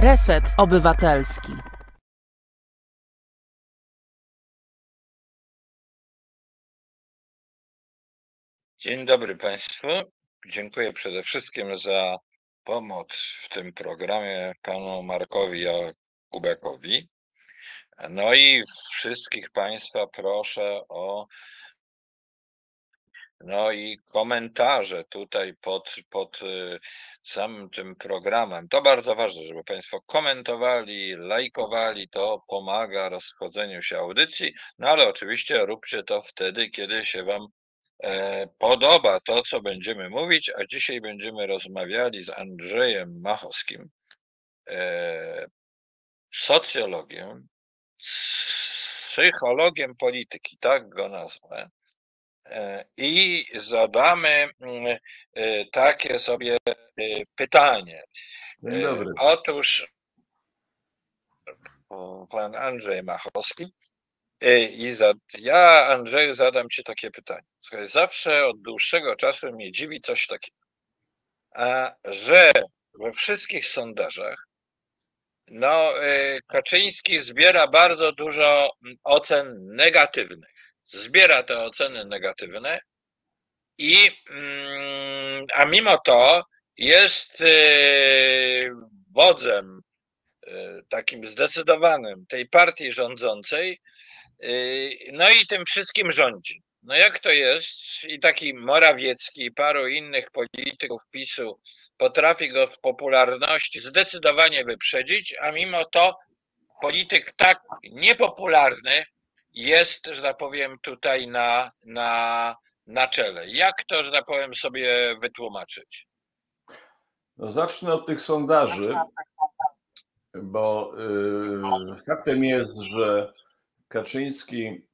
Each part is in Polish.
Reset Obywatelski. Dzień dobry Państwu. Dziękuję przede wszystkim za pomoc w tym programie panu Markowi Jakubekowi. No i wszystkich Państwa proszę o no i komentarze tutaj pod, pod y, samym tym programem. To bardzo ważne, żeby Państwo komentowali, lajkowali. To pomaga rozchodzeniu się audycji. No ale oczywiście róbcie to wtedy, kiedy się Wam e, podoba to, co będziemy mówić. A dzisiaj będziemy rozmawiali z Andrzejem Machowskim, e, socjologiem, psychologiem polityki, tak go nazwę i zadamy mm, e, takie sobie e, pytanie. Dobry. Otóż pan Andrzej Machowski. I za, ja, Andrzeju, zadam ci takie pytanie. Słuchaj, zawsze od dłuższego czasu mnie dziwi coś takiego, a że we wszystkich sondażach no, Kaczyński zbiera bardzo dużo ocen negatywnych zbiera te oceny negatywne i mm, a mimo to jest y, wodzem y, takim zdecydowanym tej partii rządzącej, y, no i tym wszystkim rządzi. No jak to jest? I taki Morawiecki i paru innych polityków PiSu potrafi go w popularności zdecydowanie wyprzedzić, a mimo to polityk tak niepopularny, jest, że tak powiem, tutaj na, na, na czele. Jak to, że tak powiem, sobie wytłumaczyć? No zacznę od tych sondaży, bo yy, faktem jest, że Kaczyński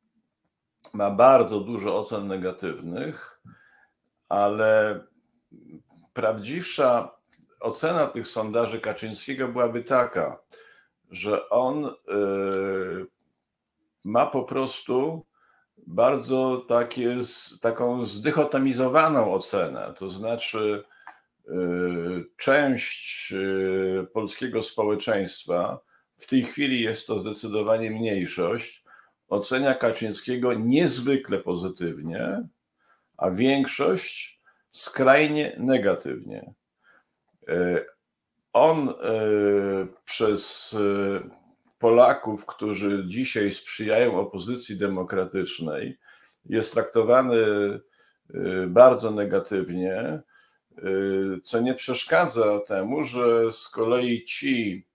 ma bardzo dużo ocen negatywnych, ale prawdziwsza ocena tych sondaży Kaczyńskiego byłaby taka, że on yy, ma po prostu bardzo takie, taką zdychotomizowaną ocenę, to znaczy y, część y, polskiego społeczeństwa, w tej chwili jest to zdecydowanie mniejszość, ocenia Kaczyńskiego niezwykle pozytywnie, a większość skrajnie negatywnie. Y, on przez Polaków, którzy dzisiaj sprzyjają opozycji demokratycznej, jest traktowany y, bardzo negatywnie, y, co nie przeszkadza temu, że z kolei ci,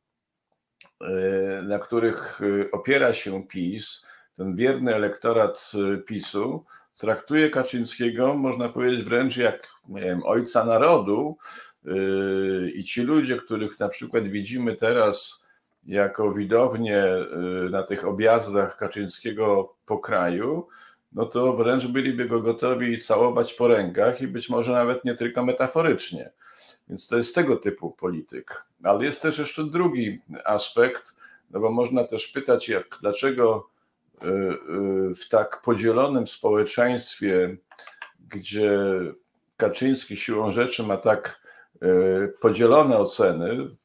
y, na których opiera się PiS, ten wierny elektorat PiSu, traktuje Kaczyńskiego, można powiedzieć, wręcz jak nie wiem, ojca narodu. I ci ludzie, których na przykład widzimy teraz jako widownie y, na tych objazdach Kaczyńskiego po kraju, no to wręcz byliby go gotowi całować po rękach i być może nawet nie tylko metaforycznie. Więc to jest tego typu polityk. Ale jest też jeszcze drugi aspekt, no bo można też pytać, jak, dlaczego y, y, w tak podzielonym społeczeństwie, gdzie Kaczyński siłą rzeczy ma tak podzielone oceny,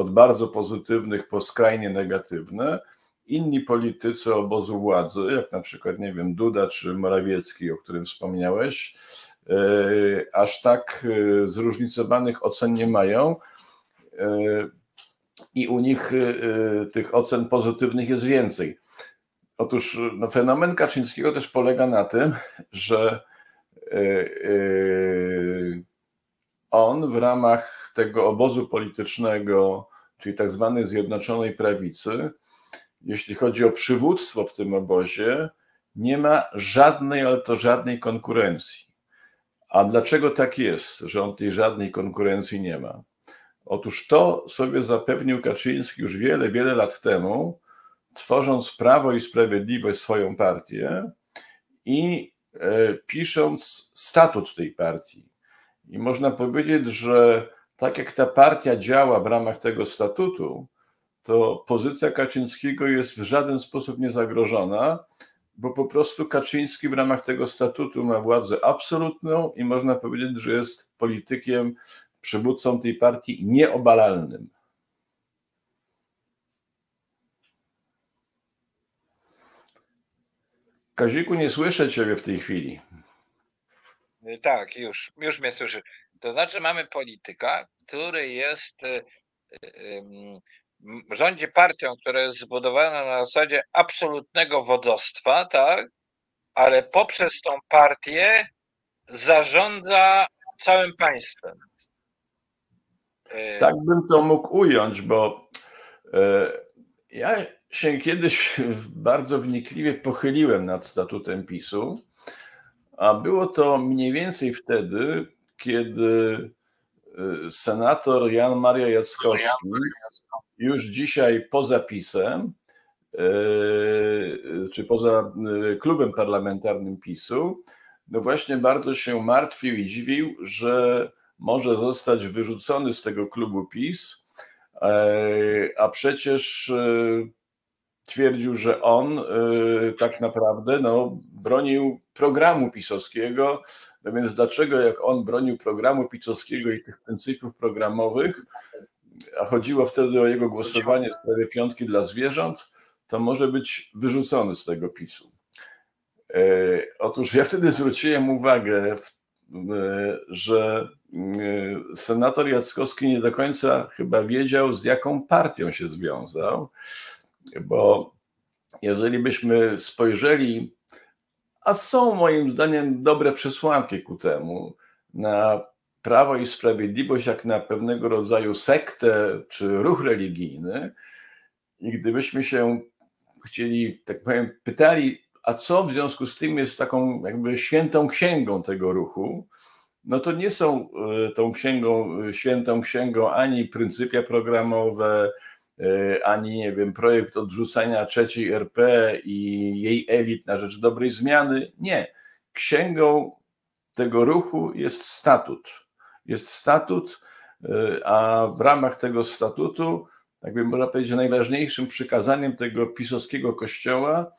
od bardzo pozytywnych po skrajnie negatywne. Inni politycy obozu władzy, jak na przykład, nie wiem, Duda czy Morawiecki, o którym wspomniałeś, e, aż tak e, zróżnicowanych ocen nie mają. E, I u nich tych ocen pozytywnych jest więcej. Otóż no, fenomen Kaczyńskiego też polega na tym, że on w ramach tego obozu politycznego, czyli tak zwanej Zjednoczonej Prawicy, jeśli chodzi o przywództwo w tym obozie, nie ma żadnej, ale to żadnej konkurencji. A dlaczego tak jest, że on tej żadnej konkurencji nie ma? Otóż to sobie zapewnił Kaczyński już wiele, wiele lat temu, tworząc Prawo i Sprawiedliwość swoją partię i e, pisząc statut tej partii. I można powiedzieć, że tak jak ta partia działa w ramach tego statutu, to pozycja Kaczyńskiego jest w żaden sposób niezagrożona, bo po prostu Kaczyński w ramach tego statutu ma władzę absolutną i można powiedzieć, że jest politykiem, przywódcą tej partii nieobalalnym. Kaziku, nie słyszę Ciebie w tej chwili. Tak, już, już mnie słyszy. To znaczy mamy polityka, który jest y, y, rządzi partią, która jest zbudowana na zasadzie absolutnego wodzostwa, tak? Ale poprzez tą partię zarządza całym państwem. Tak bym to mógł ująć, bo ja się kiedyś bardzo wnikliwie pochyliłem nad statutem PiSu, a było to mniej więcej wtedy, kiedy e, senator Jan Maria Jackowski już dzisiaj poza PiSem, e, czy poza klubem parlamentarnym PiSu, no właśnie bardzo się martwił i dziwił, że może zostać wyrzucony z tego klubu PiS, e, a przecież twierdził, że on tak naprawdę no, bronił programu pisowskiego, no więc dlaczego jak on bronił programu pisowskiego i tych pryncypiów programowych, a chodziło wtedy o jego głosowanie w sprawie piątki dla zwierząt, to może być wyrzucony z tego PiSu. E, otóż ja wtedy zwróciłem uwagę, e, że senator Jackowski nie do końca chyba wiedział, z jaką partią się związał, bo jeżeli byśmy spojrzeli, a są moim zdaniem dobre przesłanki ku temu, na Prawo i Sprawiedliwość jak na pewnego rodzaju sektę czy ruch religijny. I gdybyśmy się chcieli, tak powiem, pytali, a co w związku z tym jest taką jakby świętą księgą tego ruchu, no to nie są e, tą księgą, świętą księgą ani pryncypia programowe, e, ani nie wiem, projekt odrzucania trzeciej RP i jej elit na rzecz dobrej zmiany. Nie. Księgą tego ruchu jest statut jest statut, y, a w ramach tego statutu, jakby można powiedzieć, najważniejszym przykazaniem tego pisowskiego kościoła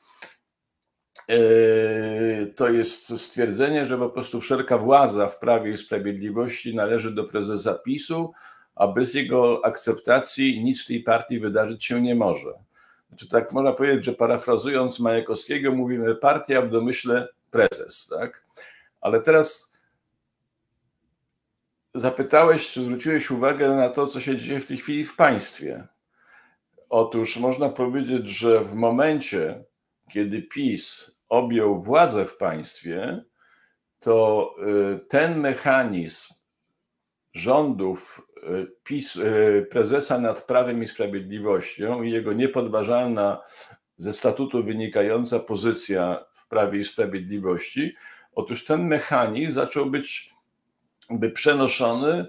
y, to jest stwierdzenie, że po prostu wszelka władza w prawie i sprawiedliwości należy do prezesa PiSu, a bez jego akceptacji nic w tej partii wydarzyć się nie może. Znaczy, tak można powiedzieć, że parafrazując Majakowskiego, mówimy partia w domyśle prezes. Tak? Ale teraz Zapytałeś, czy zwróciłeś uwagę na to, co się dzieje w tej chwili w państwie. Otóż można powiedzieć, że w momencie, kiedy PiS objął władzę w państwie, to y, ten mechanizm rządów y, PiS, y, prezesa nad Prawem i Sprawiedliwością i jego niepodważalna ze statutu wynikająca pozycja w Prawie i Sprawiedliwości, otóż ten mechanizm zaczął być by przenoszony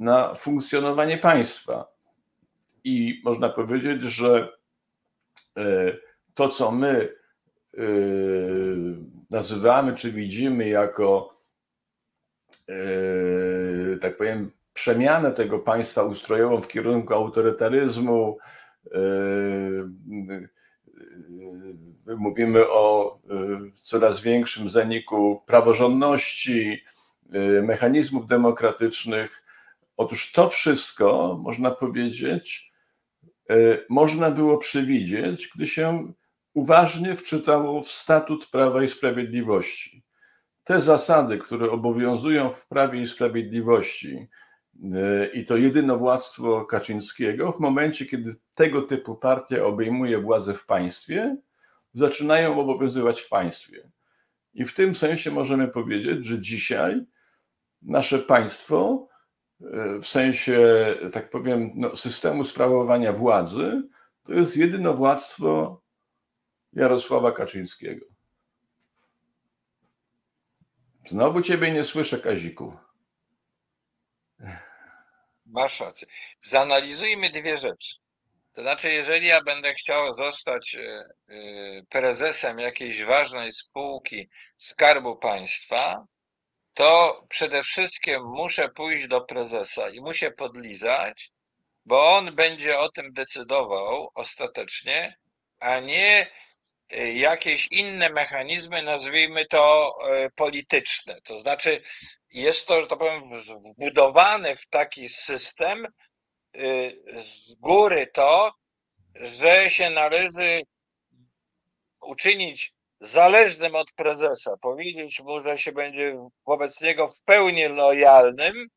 na funkcjonowanie państwa. I można powiedzieć, że e, to, co my nazywamy czy widzimy jako, tak powiem, przemianę tego państwa ustrojową w kierunku autorytaryzmu, mówimy o coraz większym zaniku praworządności, Y, mechanizmów demokratycznych. Otóż to wszystko, można powiedzieć, y, można było przewidzieć, gdy się uważnie wczytało w statut Prawa i Sprawiedliwości. Te zasady, które obowiązują w Prawie i Sprawiedliwości, y, i to jedynowładztwo Kaczyńskiego, w momencie, kiedy tego typu partia obejmuje władzę w państwie, zaczynają obowiązywać w państwie. I w tym sensie możemy powiedzieć, że dzisiaj nasze państwo, e, w sensie, tak powiem, no, systemu sprawowania władzy, to jest jedynowładztwo Jarosława Kaczyńskiego. Znowu ciebie nie słyszę, Kaziku. Masz rację. Zanalizujmy dwie rzeczy. To znaczy, jeżeli ja będę chciał zostać e, e, prezesem jakiejś ważnej spółki Skarbu Państwa, to przede wszystkim muszę pójść do prezesa i muszę podlizać, bo on będzie o tym decydował ostatecznie, a nie jakieś inne mechanizmy, nazwijmy to polityczne. To znaczy, jest to, że to powiem, wbudowane w taki system, Y, z góry to, że się należy uczynić zależnym od prezesa, powiedzieć mu, że się będzie wobec niego w pełni lojalnym,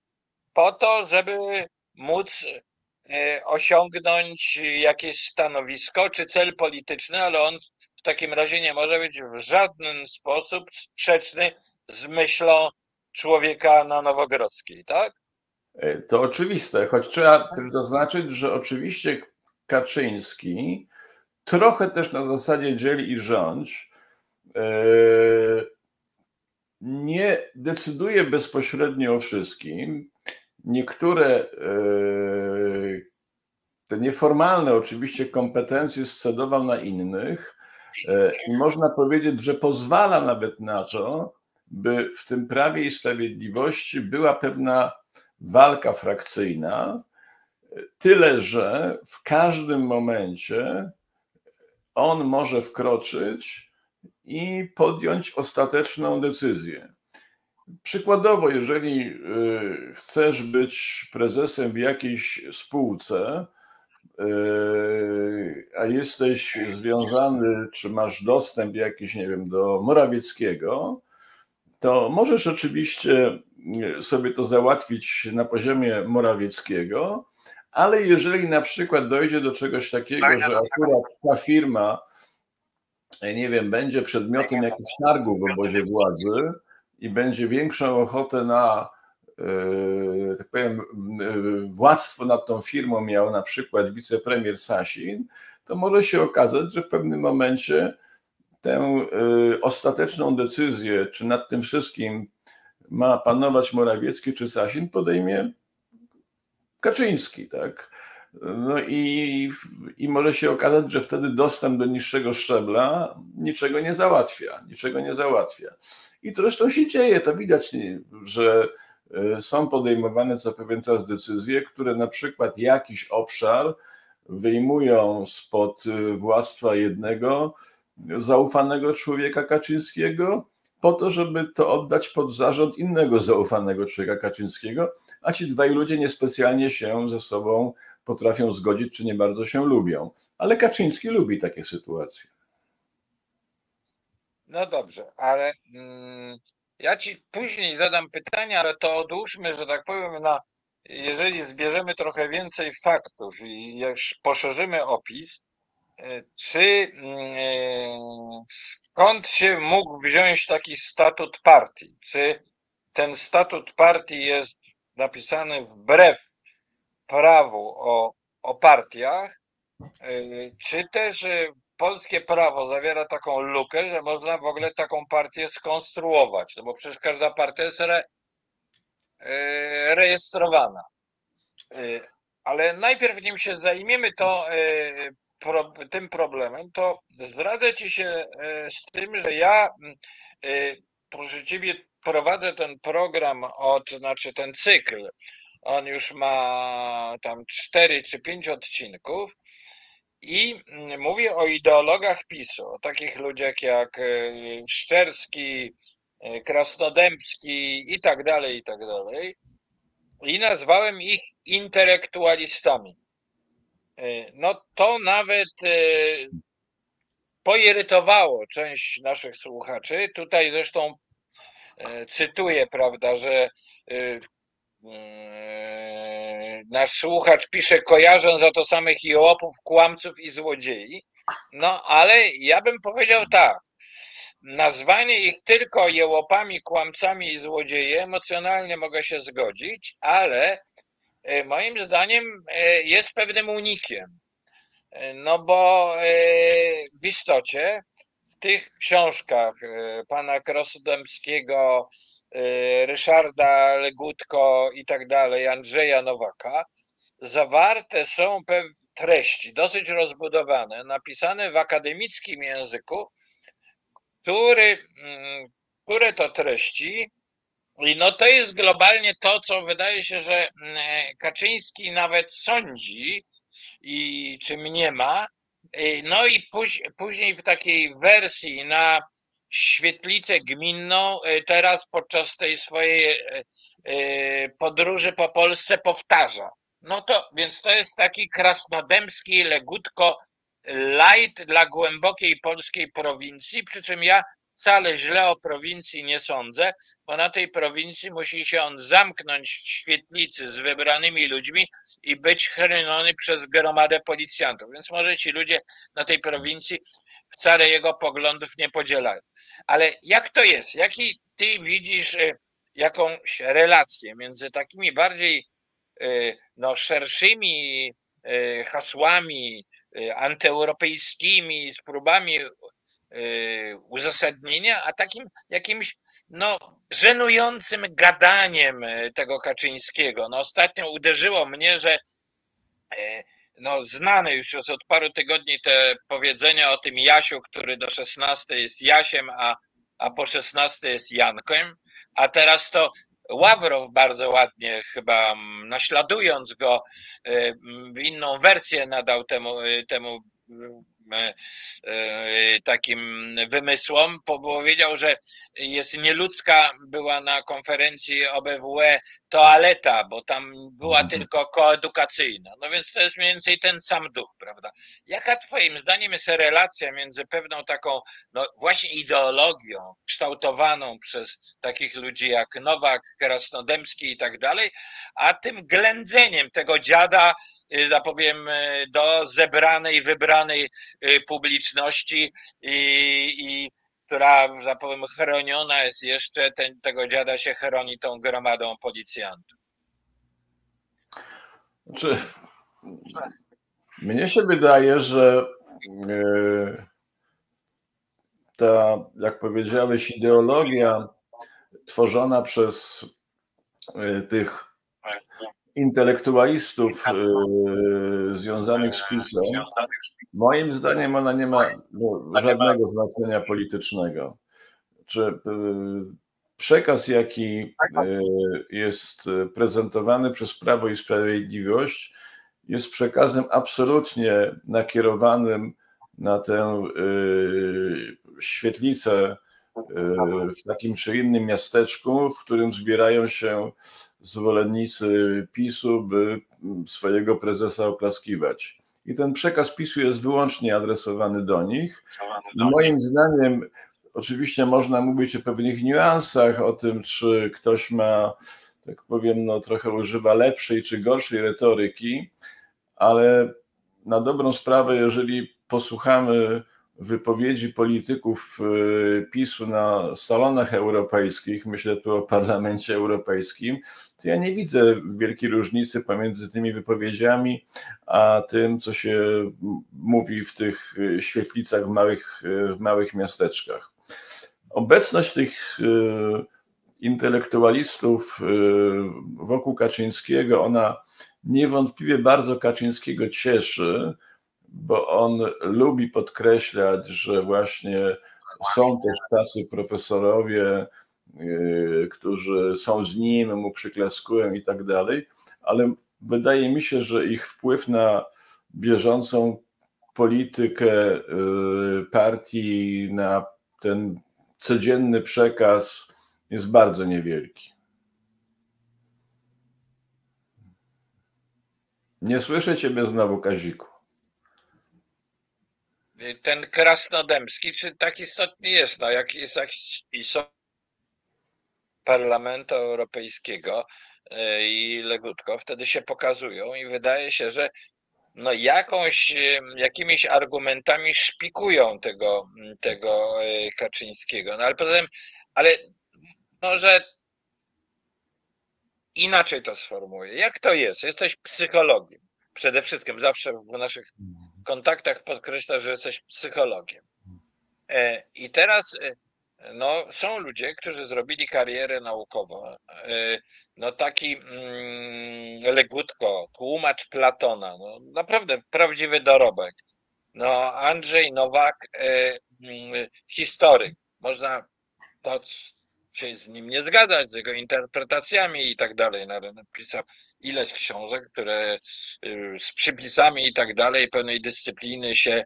po to, żeby móc y, osiągnąć jakieś stanowisko czy cel polityczny, ale on w takim razie nie może być w żaden sposób sprzeczny z myślą człowieka na Nowogrodzkiej, tak? E, to oczywiste, choć trzeba też zaznaczyć, że oczywiście Kaczyński trochę też na zasadzie dzieli i rządź e, nie decyduje bezpośrednio o wszystkim. Niektóre e, te nieformalne oczywiście kompetencje scedował na innych i można powiedzieć, że pozwala nawet na to, by w tym prawie i sprawiedliwości była pewna walka frakcyjna, tyle że w każdym momencie on może wkroczyć i podjąć ostateczną decyzję. Przykładowo, jeżeli y, chcesz być prezesem w jakiejś spółce, a jesteś związany, czy masz dostęp jakiś, nie wiem, do Morawieckiego, to możesz oczywiście sobie to załatwić na poziomie Morawieckiego, ale jeżeli na przykład dojdzie do czegoś takiego, że akurat ta firma, nie wiem, będzie przedmiotem jakichś targów w obozie władzy i będzie większą ochotę na, tak powiem, e, władztwo nad tą firmą miał na przykład wicepremier Sasin, to może się okazać, że w pewnym momencie tę e, ostateczną decyzję, czy nad tym wszystkim ma panować Morawiecki czy Sasin, podejmie Kaczyński, tak? No i, i może się okazać, że wtedy dostęp do niższego szczebla niczego nie załatwia, niczego nie załatwia. I to zresztą się dzieje, to widać, że e, są podejmowane co pewien czas decyzje, które na przykład jakiś obszar wyjmują spod e, władztwa jednego zaufanego człowieka Kaczyńskiego, po to, żeby to oddać pod zarząd innego zaufanego człowieka Kaczyńskiego, a ci dwaj ludzie niespecjalnie się ze sobą potrafią zgodzić, czy nie bardzo się lubią. Ale Kaczyński lubi takie sytuacje. No dobrze, ale mm, ja ci później zadam pytania, ale to odłóżmy, że tak powiem, na jeżeli zbierzemy trochę więcej faktów i poszerzymy opis, czy mm, skąd się mógł wziąć taki statut partii? Czy ten statut partii jest napisany wbrew prawu o, o partiach, czy też y, polskie prawo zawiera taką lukę, że można w ogóle taką partię skonstruować? No bo przecież każda partia jest re, y, rejestrowana. Ale najpierw nim się zajmiemy, to tym problemem, to zdradzę ci się z tym, że ja, e, proszę ciebie, prowadzę ten program od, znaczy ten cykl. On już ma tam cztery czy pięć odcinków. I mówię o ideologach PiSu, o takich ludziach jak e, Szczerski, Krasnodębski i tak dalej, i tak dalej. I nazwałem ich intelektualistami. E, no to nawet poirytowało część naszych słuchaczy. Tutaj zresztą cytuję, prawda, że nasz słuchacz pisze, kojarzę za to samych Joopów, kłamców i złodziei. No ale ja bym powiedział tak. Nazwanie ich tylko jełopami, kłamcami i złodzieje emocjonalnie mogę się zgodzić, ale e, moim zdaniem e, jest pewnym unikiem. E, no bo w istocie w tych książkach pana Krosodemskiego, Ryszarda Legutko i tak dalej, Andrzeja Nowaka, zawarte są treści dosyć rozbudowane, napisane w akademickim języku, który, mm, które to treści, i no to jest globalnie to, co wydaje się, że mm, Kaczyński nawet sądzi i czym nie ma. No i później w takiej wersji na świetlicę gminną, y, teraz podczas tej swojej y, y, podróży po Polsce powtarza. No to, więc to jest taki krasnodębski legutko light dla głębokiej polskiej prowincji, przy czym ja wcale źle o prowincji nie sądzę, bo na tej prowincji musi się on zamknąć w świetlicy z wybranymi ludźmi i być chroniony przez gromadę policjantów. Więc może ci ludzie na tej prowincji wcale jego poglądów nie podzielają. Ale jak to jest? Jaki ty widzisz y, jakąś relację między takimi bardziej y, no, szerszymi y, hasłami antyeuropejskimi, z próbami Y, uzasadnienia, a takim jakimś no, żenującym gadaniem y, tego Kaczyńskiego. No, ostatnio uderzyło mnie, że y, no, znane już od paru tygodni te powiedzenia o tym Jasiu, który do 16 jest Jasiem, a, a po 16 jest Jankiem, a teraz to Ławrow bardzo ładnie chyba naśladując go w inną wersję nadał temu, temu E, e, takim wymysłom. Powiedział, że jest nieludzka, była na konferencji OBWE toaleta, bo tam była mhm. tylko koedukacyjna. No więc to jest mniej więcej ten sam duch, prawda? Jaka twoim zdaniem jest relacja między pewną taką, no właśnie ideologią kształtowaną przez takich ludzi jak Nowak, Krasnodębski i tak dalej, a tym ględzeniem tego dziada tak powiem, y, do zebranej, wybranej y, publiczności i, i która, że tak powiem, chroniona jest jeszcze, ten, tego dziada się chroni tą gromadą policjantów. Znaczy, mnie się wydaje, że ta, jak powiedziałeś, ideologia tworzona przez tych intelektualistów yy, związanych z PiSem, moim zdaniem ona nie ma no, żadnego znaczenia politycznego. Czy yy, przekaz, jaki yy, jest prezentowany przez Prawo i Sprawiedliwość, jest przekazem absolutnie nakierowanym na tę świetlicę w takim czy innym miasteczku, w którym zbierają się zwolennicy PiSu, by swojego prezesa oklaskiwać. I ten przekaz PiSu jest wyłącznie adresowany do nich. Moim zdaniem, oczywiście można mówić o pewnych niuansach, o tym, czy ktoś ma, tak powiem, no, trochę używa lepszej czy gorszej retoryki, ale na dobrą sprawę, jeżeli posłuchamy wypowiedzi polityków y, PiSu na salonach europejskich, myślę tu o Parlamencie Europejskim, to ja nie widzę wielkiej różnicy pomiędzy tymi wypowiedziami, a tym, co się mówi w tych y, świetlicach w małych, y, w małych miasteczkach. Obecność tych intelektualistów wokół Kaczyńskiego, ona niewątpliwie bardzo Kaczyńskiego cieszy, bo on lubi podkreślać, że właśnie są też tacy profesorowie, yy, którzy są z nim, mu przyklaskują i tak dalej, ale wydaje mi się, że ich wpływ na bieżącą politykę yy, partii, na ten codzienny przekaz jest bardzo niewielki. Nie słyszę Ciebie znowu, Kaziku ten krasnodębski, czy tak istotnie jest, no jak jest są Parlamentu Europejskiego e, i Legutko, wtedy się pokazują i wydaje się, że no jakąś, jakimiś argumentami szpikują tego, tego e, Kaczyńskiego. No ale poza tym, ale może inaczej to sformułuję. Jak to jest? Jesteś psychologiem. Przede wszystkim zawsze w naszych kontaktach podkreśla, że jesteś psychologiem. E, I teraz e, no, są ludzie, którzy zrobili karierę naukową. E, no taki mm, Legutko, tłumacz Platona, no, naprawdę prawdziwy dorobek. No, Andrzej Nowak, mm, historyk. Można to się z nim nie zgadzać, z jego interpretacjami i tak dalej. Napisał ileś książek, które y, z przypisami i tak dalej pewnej dyscypliny się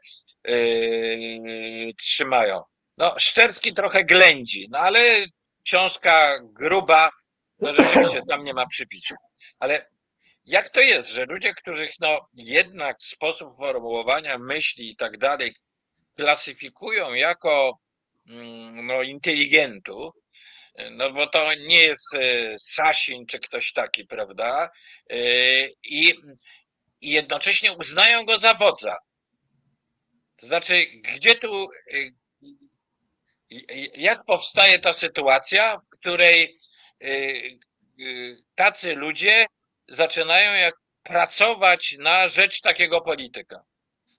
yy, trzymają. No, Szczerski trochę ględzi, no ale książka gruba, no rzeczywiście tam nie ma przypisów. Ale jak to jest, że ludzie, których no jednak sposób formułowania myśli i tak dalej klasyfikują jako mm, no, inteligentów, no bo to nie jest e, Sasin czy ktoś taki, prawda? E, I, jednocześnie uznają go za wodza. To znaczy, gdzie tu, e, jak powstaje ta sytuacja, w której tacy ludzie zaczynają jak pracować na rzecz takiego polityka?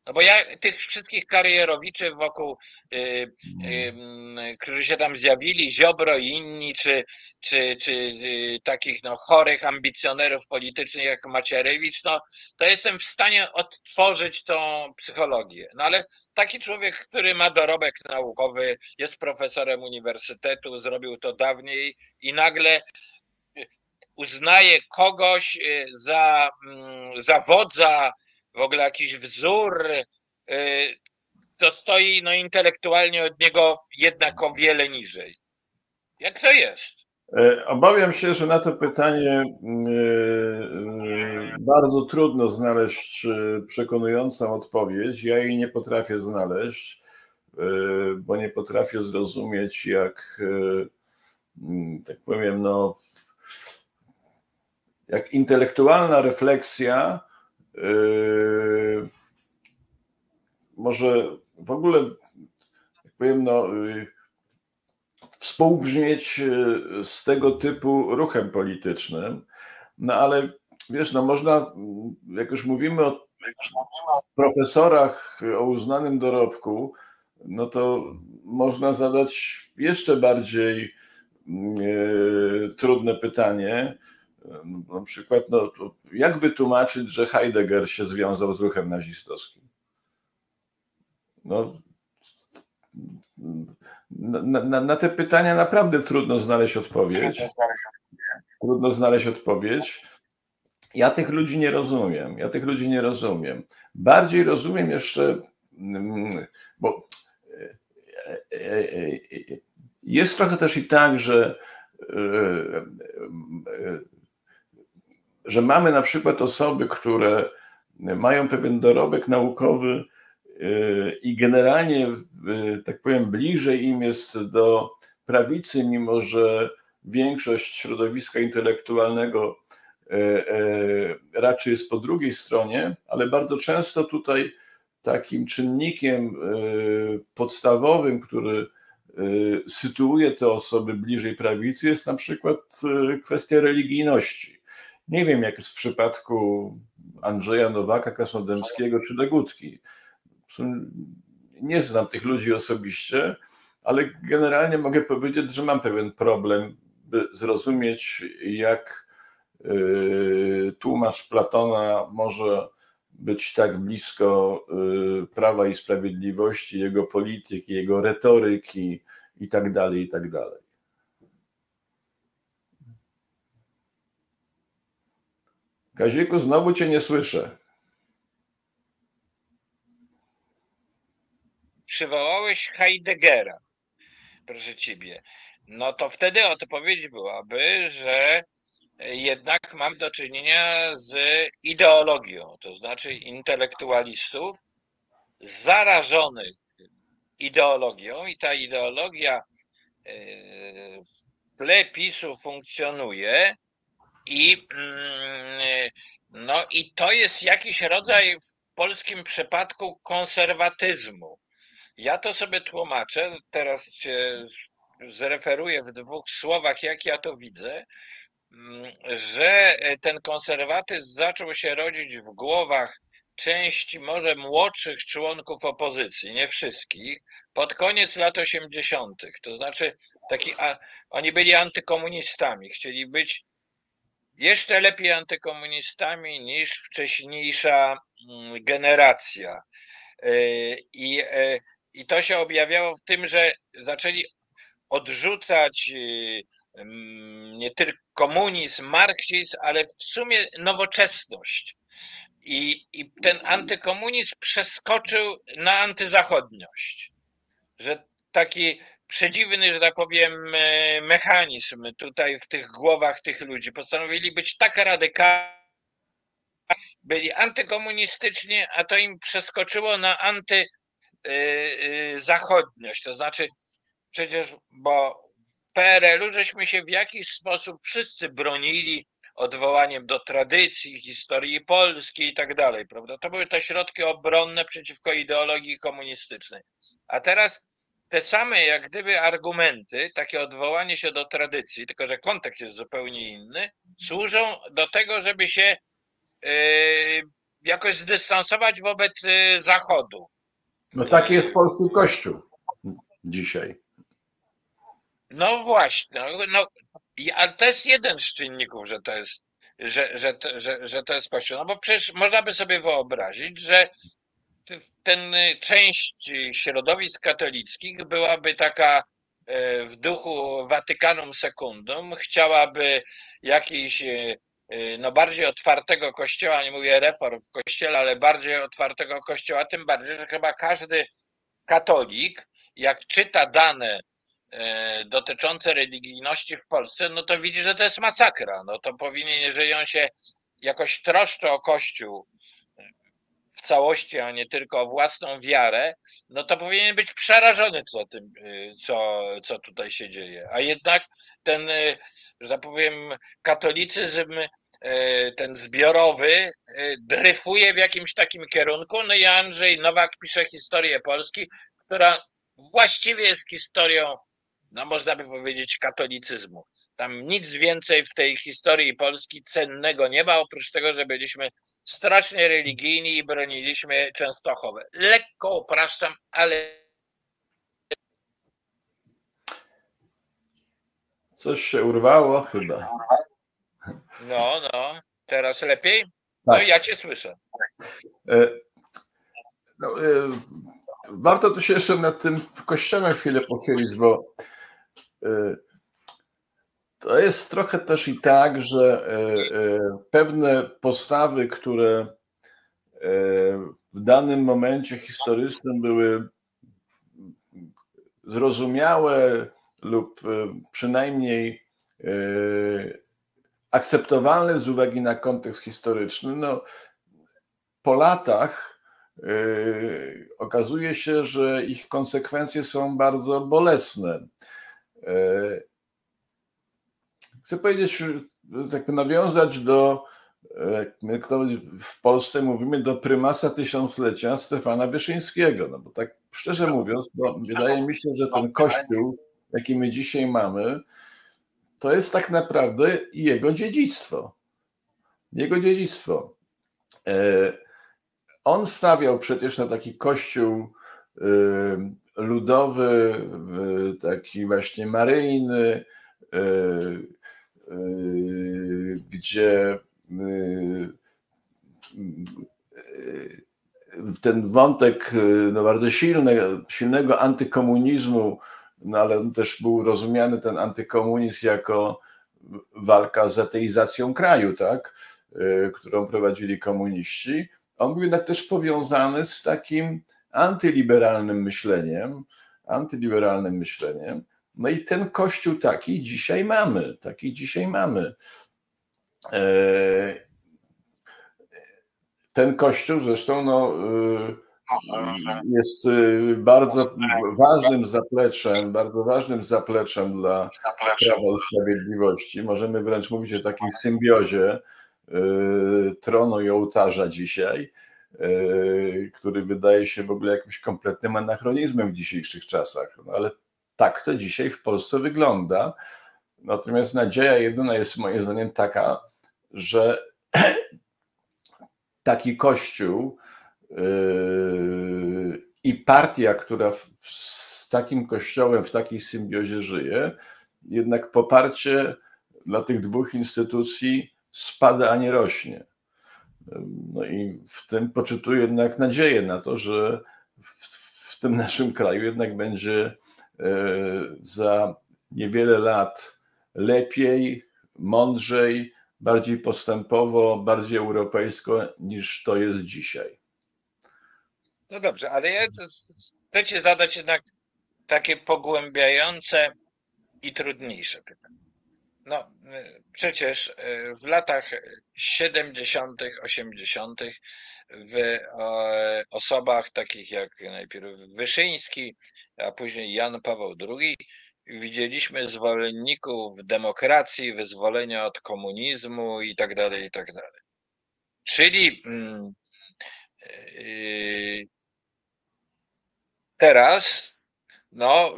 No bo ja tych wszystkich karierowiczy wokół, y, y, którzy się tam zjawili, Ziobro i inni, czy, czy, czy y, takich no, chorych ambicjonerów politycznych jak Macierewicz, no to jestem w stanie odtworzyć tą psychologię. No ale taki człowiek, który ma dorobek naukowy, jest profesorem uniwersytetu, zrobił to dawniej i nagle uznaje kogoś za, mm, za wodza, w ogóle jakiś wzór, y, to stoi no, intelektualnie od niego jednak o wiele niżej. Jak to jest? E, obawiam się, że na to pytanie e, e, bardzo trudno znaleźć przekonującą odpowiedź. Ja jej nie potrafię znaleźć, bo nie potrafię zrozumieć, jak tak powiem, no, jak intelektualna refleksja Yy, może w ogóle, jak powiem, no, yy, współbrzmieć yy, z tego typu ruchem politycznym. No ale wiesz, no można, jak już mówimy o profesorach o uznanym dorobku, no to można zadać jeszcze bardziej trudne pytanie, na przykład, no, jak wytłumaczyć, że Heidegger się związał z ruchem nazistowskim? No, na, na, na, te pytania naprawdę trudno znaleźć odpowiedź. Trudno znaleźć odpowiedź. Ja tych ludzi nie rozumiem. Ja tych ludzi nie rozumiem. Bardziej rozumiem jeszcze, mm, bo e, e, e, jest trochę też i tak, że że mamy na przykład osoby, które mają pewien dorobek naukowy y, i generalnie, y, tak powiem, bliżej im jest do prawicy, mimo że większość środowiska intelektualnego y, raczej jest po drugiej stronie, ale bardzo często tutaj takim czynnikiem podstawowym, który sytuuje te osoby bliżej prawicy, jest na przykład kwestia religijności. Nie wiem, jak jest w przypadku Andrzeja Nowaka, Krasnodębskiego czy Legutki. Nie znam tych ludzi osobiście, ale generalnie mogę powiedzieć, że mam pewien problem, by zrozumieć, jak y, tłumacz Platona może być tak blisko y, Prawa i Sprawiedliwości, jego polityki, jego retoryki i tak dalej, i tak dalej. Kaziku, znowu cię nie słyszę. Przywołałeś Heideggera, proszę ciebie. No to wtedy odpowiedź byłaby, że jednak mam do czynienia z ideologią, to znaczy intelektualistów zarażonych ideologią i ta ideologia e, w tle PiSu funkcjonuje i, mm, no, i to jest jakiś rodzaj polskim przypadku konserwatyzmu. Ja to sobie tłumaczę, teraz się zreferuję w dwóch słowach, jak ja to widzę, mm, że ten konserwatyzm zaczął się rodzić w głowach części może młodszych członków opozycji, nie wszystkich, pod koniec lat 80. To znaczy, taki, a, oni byli antykomunistami, chcieli być jeszcze lepiej antykomunistami niż wcześniejsza mm, generacja. E, I, e, I to się objawiało w tym, że zaczęli odrzucać mm, nie tylko komunizm, marksizm, ale w sumie nowoczesność. I, I ten antykomunizm przeskoczył na antyzachodniość. Że taki przedziwny, że tak powiem, e, mechanizm tutaj w tych głowach tych ludzi. Postanowili być tak radykalni, byli antykomunistyczni, a to im przeskoczyło na antyzachodniość. To znaczy, przecież, bo w PRL-u żeśmy się w jakiś sposób wszyscy bronili odwołaniem do tradycji, historii polskiej i tak dalej, prawda? To były te środki obronne przeciwko ideologii komunistycznej. A teraz te same jak gdyby argumenty, takie odwołanie się do tradycji, tylko że kontekst jest zupełnie inny, służą do tego, żeby się yy, jakoś zdystansować wobec yy, Zachodu. No taki jest polski kościół dzisiaj. No właśnie, no, no ale to jest jeden z czynników, że to jest, że, że, że, że to jest kościół. No bo przecież można by sobie wyobrazić, że ten y, część środowisk katolickich byłaby taka e, w duchu Watykanum Secundum, chciałaby jakiejś e, e, no bardziej otwartego kościoła, nie mówię reform w kościele, ale bardziej otwartego kościoła, tym bardziej, że chyba każdy katolik, jak czyta dane dotyczące religijności w Polsce, no to widzi, że to jest masakra. No to powinien, jeżeli on się jakoś troszczy o Kościół, całości, a nie tylko o własną wiarę, no to powinien być przerażony co tym, y, co, co tutaj się dzieje. A jednak ten, y, że tak powiem, katolicyzm, y, ten zbiorowy, dryfuje w jakimś takim kierunku. No i Andrzej Nowak pisze historię Polski, która właściwie jest historią no można by powiedzieć, katolicyzmu. Tam nic więcej w tej historii Polski cennego nie ma, oprócz tego, że byliśmy strasznie religijni i broniliśmy Częstochowe. Lekko upraszczam, ale. Coś się urwało chyba. No, no. Teraz lepiej? No tak. ja cię słyszę. E, no, e, warto tu się jeszcze nad tym kościołem chwilę pochylić, bo to jest trochę też i tak, że e, e, pewne postawy, które w danym momencie historycznym były zrozumiałe lub przynajmniej akceptowalne z uwagi na kontekst historyczny, no, po latach okazuje się, że ich konsekwencje są bardzo bolesne chcę powiedzieć, tak nawiązać do, jak to w Polsce mówimy, do prymasa tysiąclecia Stefana Wyszyńskiego. No bo tak szczerze mówiąc, no, wydaje mi się, że ten kościół, jaki my dzisiaj mamy, to jest tak naprawdę jego dziedzictwo. Jego dziedzictwo. E, on stawiał przecież na taki kościół e, ludowy, e, taki właśnie maryjny, Y, gdzie y, y, ten wątek no bardzo silny, silnego antykomunizmu, no ale też był rozumiany ten antykomunizm jako walka z ateizacją kraju, tak, którą prowadzili komuniści. On był jednak też powiązany z takim antyliberalnym myśleniem, antyliberalnym myśleniem, no i ten kościół taki dzisiaj mamy, taki dzisiaj mamy. E, ten kościół zresztą no, e, jest e, bardzo ważnym zapleczem, bardzo ważnym zapleczem dla Prawa i Sprawiedliwości. Możemy wręcz mówić o takiej symbiozie tronu i ołtarza dzisiaj. Który wydaje się w ogóle jakimś kompletnym anachronizmem w dzisiejszych czasach. No ale tak to dzisiaj w Polsce wygląda. Natomiast nadzieja jedyna jest moim zdaniem taka, że taki kościół yy, i partia, która z takim kościołem, w takiej symbiozie żyje, jednak poparcie dla tych dwóch instytucji spada, a nie rośnie. No i w tym poczytuję jednak nadzieję na to, że w, w tym naszym kraju jednak będzie e, za niewiele lat lepiej, mądrzej, bardziej postępowo, bardziej europejsko niż to jest dzisiaj. No dobrze, ale ja chcę Ci zadać jednak takie pogłębiające i trudniejsze pytanie. No, przecież e, w latach 70., 80., w osobach takich jak najpierw Wyszyński, a później Jan Paweł II, widzieliśmy zwolenników demokracji, wyzwolenia od komunizmu i tak dalej, i tak dalej. Czyli mm, yy, teraz, no,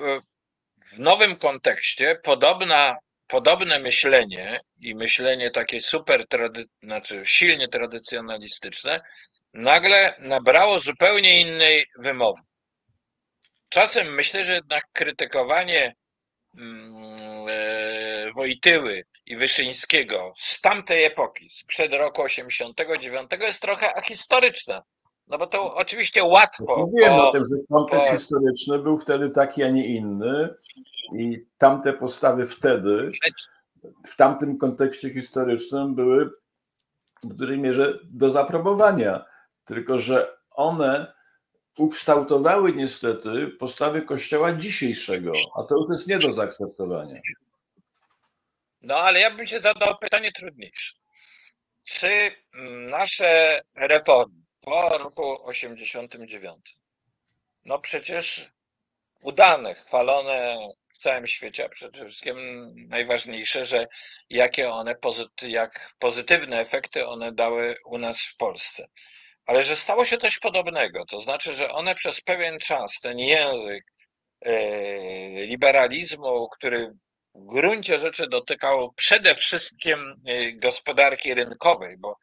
w nowym kontekście podobna, podobne myślenie i myślenie takie super, trady, znaczy silnie tradycjonalistyczne, nagle nabrało zupełnie innej wymowy. Czasem myślę, że jednak krytykowanie Mm, e, Wojtyły i Wyszyńskiego z tamtej epoki, sprzed roku 89 jest trochę ahistoryczne. No bo to oczywiście łatwo. Wiem o tym, że kontekst po... historyczny był wtedy taki, a nie inny i tamte postawy wtedy w tamtym kontekście historycznym były w dużej mierze do zaprobowania. Tylko, że one ukształtowały niestety postawy Kościoła dzisiejszego, a to już jest nie do zaakceptowania. No ale ja bym się zadał pytanie trudniejsze. Czy nasze reformy po roku 89, no przecież udane, chwalone w całym świecie, a przede wszystkim najważniejsze, że jakie one, jak pozytywne efekty one dały u nas w Polsce. Ale że stało się coś podobnego, to znaczy, że one przez pewien czas, ten język e, liberalizmu, który w gruncie rzeczy dotykał przede wszystkim e, gospodarki rynkowej, bo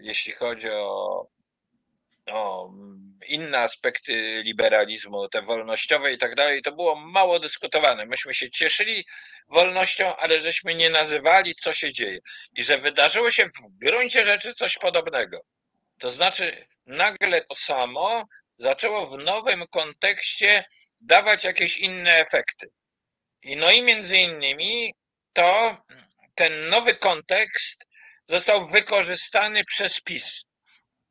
jeśli chodzi o, o inne aspekty liberalizmu, te wolnościowe i tak dalej, to było mało dyskutowane. Myśmy się cieszyli wolnością, ale żeśmy nie nazywali, co się dzieje. I że wydarzyło się w gruncie rzeczy coś podobnego. To znaczy, nagle to samo zaczęło w nowym kontekście dawać jakieś inne efekty. I no i między innymi to ten nowy kontekst został wykorzystany przez PiS,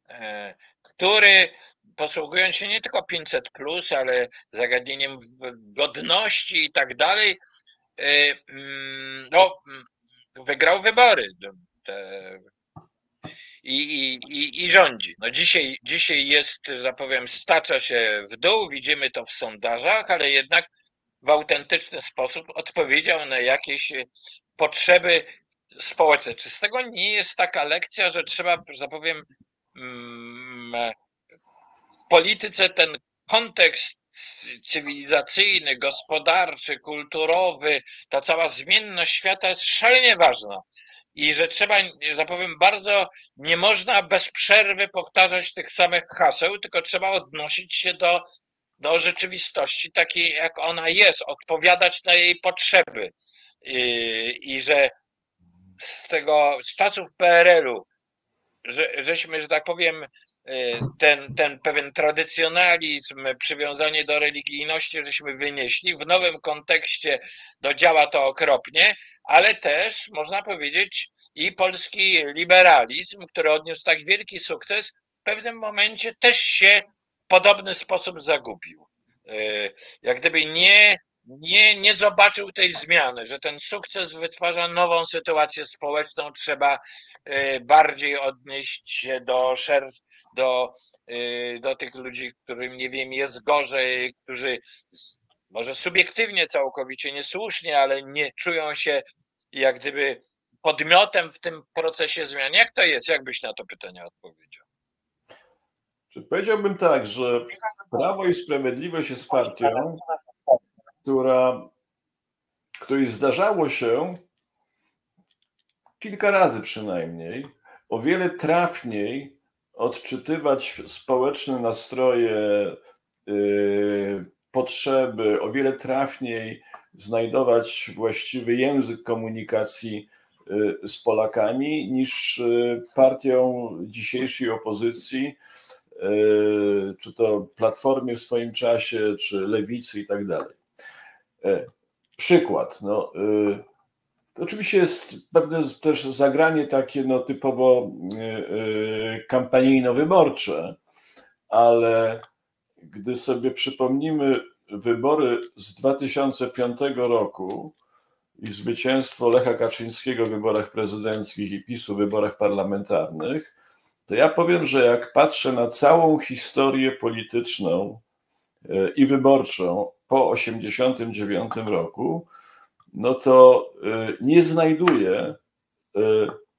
e, który posługując się nie tylko 500, ale zagadnieniem godności i tak dalej, e, mm, no, wygrał wybory. Te i, i, i rządzi. No dzisiaj, dzisiaj jest, że tak powiem, stacza się w dół, widzimy to w sondażach, ale jednak w autentyczny sposób odpowiedział na jakieś potrzeby społeczne. Czy z tego nie jest taka lekcja, że trzeba, że tak powiem, mm, w polityce ten kontekst cywilizacyjny, gospodarczy, kulturowy, ta cała zmienność świata jest szalenie ważna i że trzeba, że powiem, bardzo nie można bez przerwy powtarzać tych samych haseł, tylko trzeba odnosić się do, do rzeczywistości takiej, jak ona jest, odpowiadać na jej potrzeby. I, i że z tego, z czasów PRL-u że, żeśmy, że tak powiem, y, ten, ten pewien tradycjonalizm, przywiązanie do religijności, żeśmy wynieśli. W nowym kontekście no, działa to okropnie, ale też można powiedzieć i polski liberalizm, który odniósł tak wielki sukces, w pewnym momencie też się w podobny sposób zagubił. Y, jak gdyby nie nie, nie zobaczył tej zmiany, że ten sukces wytwarza nową sytuację społeczną, trzeba y, bardziej odnieść się do szer, do, y, do tych ludzi, którym nie wiem, jest gorzej, którzy może subiektywnie całkowicie niesłusznie, ale nie czują się jak gdyby podmiotem w tym procesie zmian. Jak to jest? Jak byś na to pytanie odpowiedział? Powiedziałbym tak, że Prawo i Sprawiedliwość jest partią, która, której zdarzało się kilka razy przynajmniej o wiele trafniej odczytywać społeczne nastroje, yy, potrzeby, o wiele trafniej znajdować właściwy język komunikacji yy, z Polakami niż yy, partią dzisiejszej opozycji, czy to Platformie w swoim czasie, czy Lewicy i tak dalej. Przykład. No, to oczywiście jest pewne też zagranie takie no, typowo yy, kampanijno-wyborcze, ale gdy sobie przypomnimy wybory z 2005 roku i zwycięstwo Lecha Kaczyńskiego w wyborach prezydenckich i PiSu w wyborach parlamentarnych, to ja powiem, że jak patrzę na całą historię polityczną i wyborczą po 1989 roku, no to y, nie znajduję y,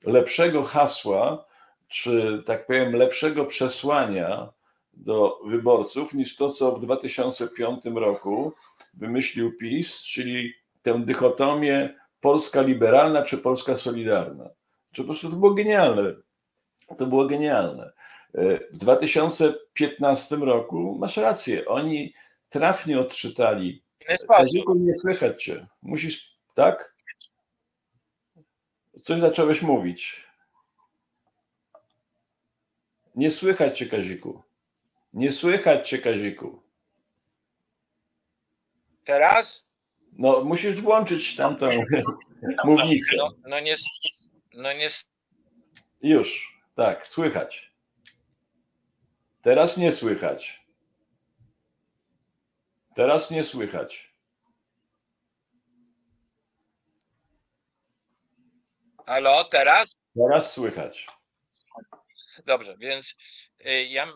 lepszego hasła, czy tak powiem, lepszego przesłania do wyborców niż to, co w 2005 roku wymyślił PiS, czyli tę dychotomię Polska liberalna czy Polska solidarna. Czy po prostu to było genialne. To było genialne. Y, w 2015 roku masz rację, oni trafnie odczytali sposób. nie słychać cię. Musisz, tak? Coś zacząłeś mówić. Nie słychać cię, Kaziku. Nie słychać cię, Kaziku. Teraz? No, musisz włączyć tamtą mównicę. No, no nie. No nie. Już, tak, słychać. Teraz nie słychać. Teraz nie słychać. Halo, teraz? Teraz słychać. Dobrze, więc y, ja,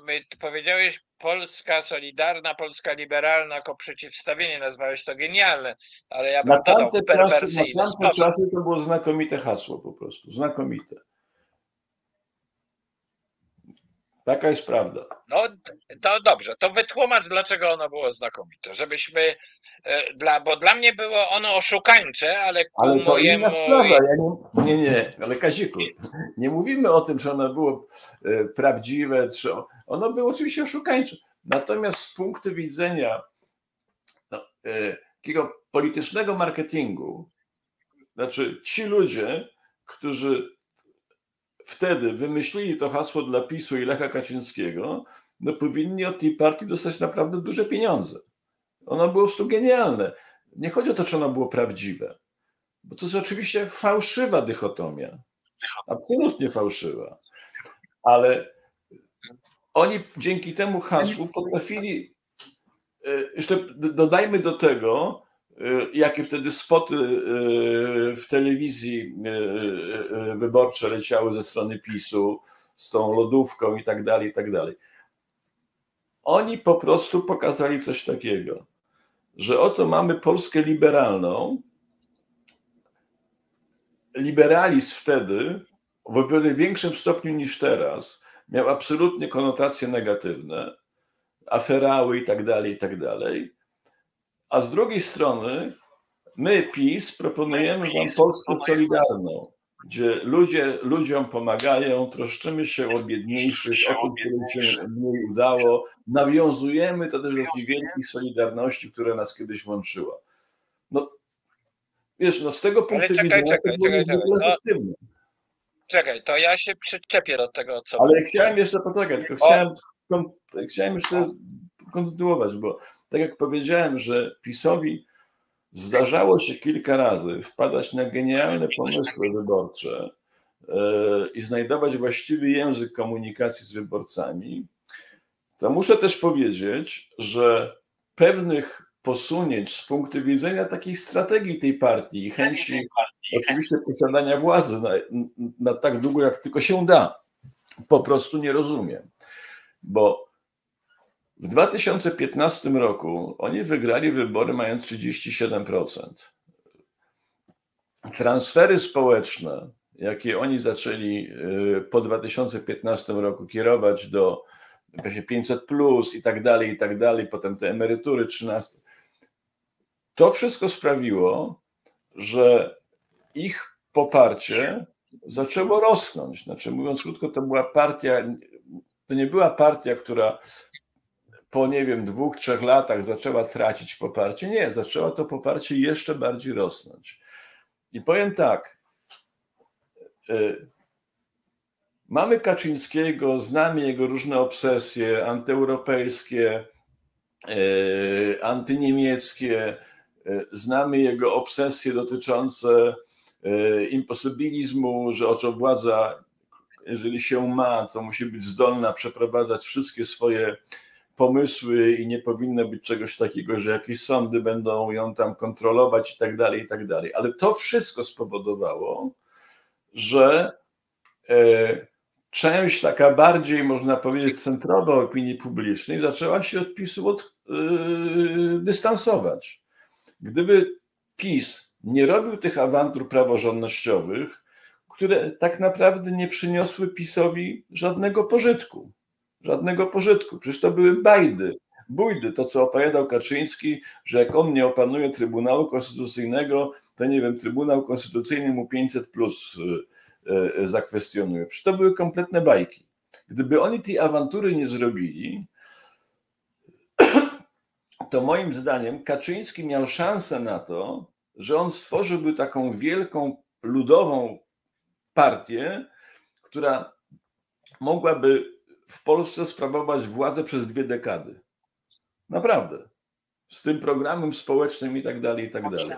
powiedziałeś Polska Solidarna, Polska Liberalna jako przeciwstawienie, nazwałeś to genialne, ale ja bym na dodał czasy, na tamte czasy to było znakomite hasło po prostu, znakomite. Taka jest prawda. No to dobrze, to wytłumacz, dlaczego ono było znakomite. Żebyśmy, e, dla, bo dla mnie było ono oszukańcze, ale ku ale to mojemu... Inna sprawa. Ja nie, nie, nie, ale Kaziku, nie mówimy o tym, czy ono było e, prawdziwe, czy ono było oczywiście oszukańcze. Natomiast z punktu widzenia no, e, takiego politycznego marketingu, znaczy ci ludzie, którzy wtedy wymyślili to hasło dla PiSu i Lecha Kaczyńskiego, no powinni od tej partii dostać naprawdę duże pieniądze. Ono było po prostu genialne. Nie chodzi o to, czy ono było prawdziwe, bo to jest oczywiście fałszywa dychotomia. Absolutnie fałszywa. Ale oni dzięki temu hasłu potrafili. E, jeszcze dodajmy do tego, jakie wtedy spoty y, w telewizji y, wyborcze leciały ze strony PiSu z tą lodówką i tak dalej, i tak dalej. Oni po prostu pokazali coś takiego, że oto mamy Polskę liberalną. Liberalizm wtedy, w wiele większym stopniu niż teraz, miał absolutnie konotacje negatywne, aferały i tak dalej, i tak dalej a z drugiej strony my, PiS, proponujemy Wam Polskę Solidarną, gdzie ludzie ludziom pomagają, troszczymy się o biedniejszych, o tych, którym się mniej udało, nawiązujemy to też do tej wielkiej solidarności, która nas kiedyś łączyła. No, wiesz, no z tego punktu czekaj, widzenia czekaj, to czekaj, czekaj, no, czekaj, to ja się przyczepię do tego, co... Ale chciałem jeszcze poczekać, tylko chciałem, chciałem jeszcze kontynuować, bo tak jak powiedziałem, że PiSowi zdarzało się kilka razy wpadać na genialne pomysły wyborcze e, i znajdować właściwy język komunikacji z wyborcami, to muszę też powiedzieć, że pewnych posunięć z punktu widzenia takiej strategii tej partii i chęci oczywiście posiadania władzy na, na tak długo, jak tylko się da, po prostu nie rozumiem. Bo w 2015 roku oni wygrali wybory mając 37%. Transfery społeczne, jakie oni zaczęli y, po 2015 roku kierować do, 500 plus i tak dalej, i tak dalej, potem te emerytury 13. To wszystko sprawiło, że ich poparcie zaczęło rosnąć. Znaczy, mówiąc krótko, to była partia, to nie była partia, która po, nie wiem, dwóch, trzech latach zaczęła tracić poparcie. Nie, zaczęła to poparcie jeszcze bardziej rosnąć. I powiem tak, y, mamy Kaczyńskiego, znamy jego różne obsesje antyeuropejskie, y, antyniemieckie, y, znamy jego obsesje dotyczące imposybilizmu, że oto władza, jeżeli się ma, to musi być zdolna przeprowadzać wszystkie swoje pomysły i nie powinno być czegoś takiego, że jakieś sądy będą ją tam kontrolować i tak dalej, i tak dalej. Ale to wszystko spowodowało, że e, część taka bardziej, można powiedzieć, centrowa opinii publicznej zaczęła się od PiSu od, yy, dystansować. Gdyby PiS nie robił tych awantur praworządnościowych, które tak naprawdę nie przyniosły PiSowi żadnego pożytku żadnego pożytku. Przecież to były bajdy, bójdy, to co opowiadał Kaczyński, że jak on nie opanuje Trybunału Konstytucyjnego, to nie wiem, Trybunał Konstytucyjny mu 500 plus y, y, zakwestionuje. Przecież to były kompletne bajki. Gdyby oni tej awantury nie zrobili, to moim zdaniem Kaczyński miał szansę na to, że on stworzyłby taką wielką ludową partię, która mogłaby w Polsce sprawować władzę przez dwie dekady. Naprawdę. Z tym programem społecznym i tak dalej, i tak dalej.